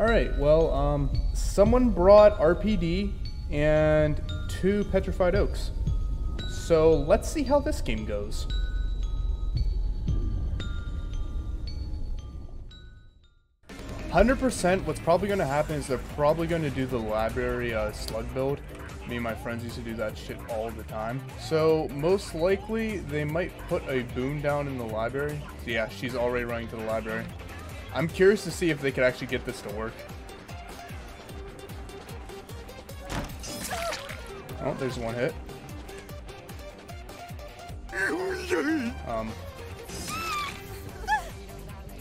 Alright, well, um, someone brought RPD and two Petrified Oaks. So let's see how this game goes. Hundred percent. What's probably going to happen is they're probably going to do the library uh, slug build. Me and my friends used to do that shit all the time. So most likely they might put a boon down in the library. So yeah, she's already running to the library. I'm curious to see if they could actually get this to work. Oh, there's one hit. Um.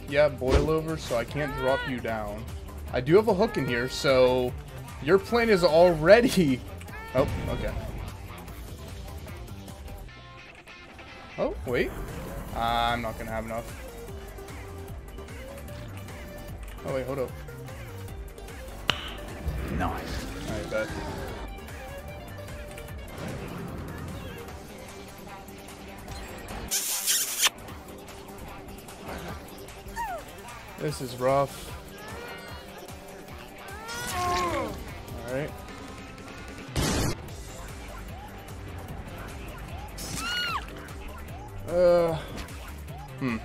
Yeah, boil over, so I can't drop you down. I do have a hook in here, so your plane is already... Oh, okay. Oh, wait. I'm not gonna have enough. Oh, wait, hold up. Nice. I bet. This is rough. Alright. Uh, hmm. I'm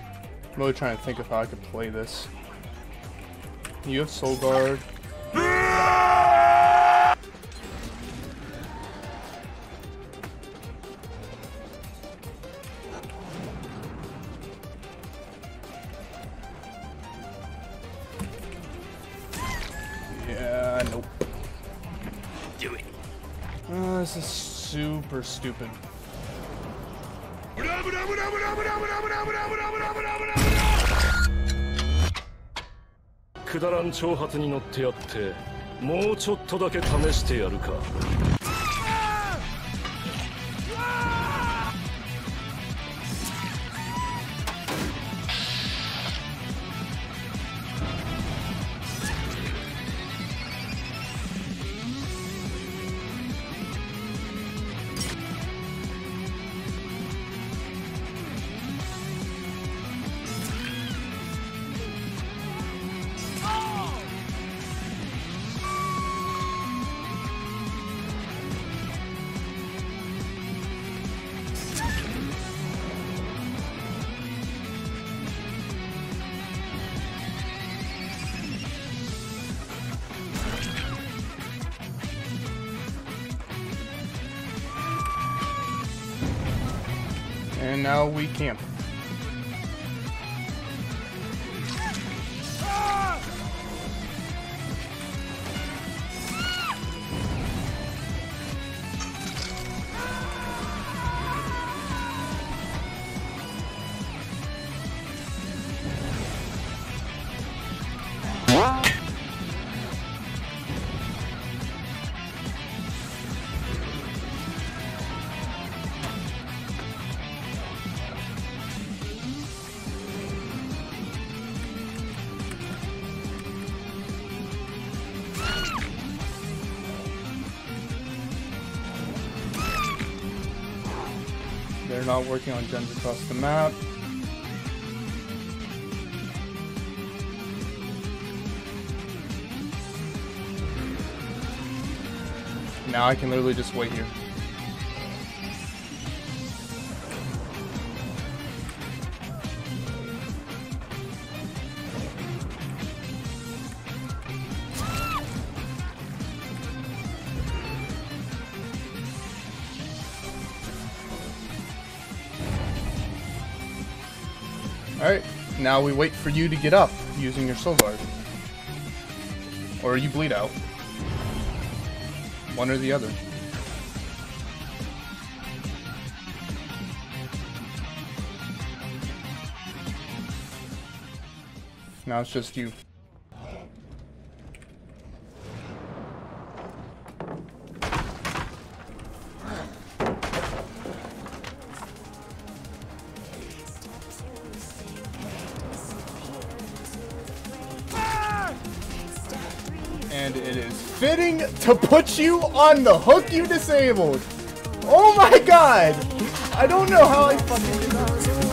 really trying to think of how I could play this. You have Soul Guard. Yeah, nope. Do it. Uh, this is super stupid. くだらん挑発に乗ってやってもうちょっとだけ試してやるか。And now we camp. They're not working on gens across the map. Now I can literally just wait here. Alright, now we wait for you to get up using your soul guard. Or you bleed out. One or the other. Now it's just you. It is fitting to put you on the hook you disabled. Oh my god! I don't know how I fucking did that.